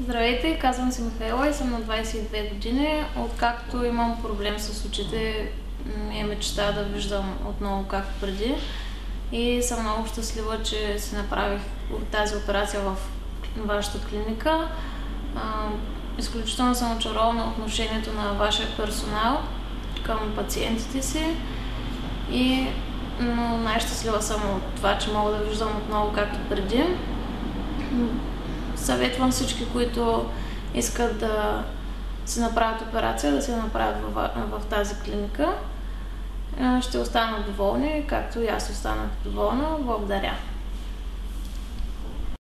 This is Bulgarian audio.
Здравейте, казвам се Михаела и съм на 22 години. Откакто имам проблем с очите, ми е мечта да виждам отново както преди. И съм много щастлива, че си направих тази операция в вашата клиника. Изключително съм очарована отношението на вашия персонал към пациентите си. И най-щастлива съм от това, че мога да виждам отново както преди съветвам всички, които искат да си направят операция, да се направят в, в тази клиника. Ще останат доволни, както и аз останах доволна. Благодаря.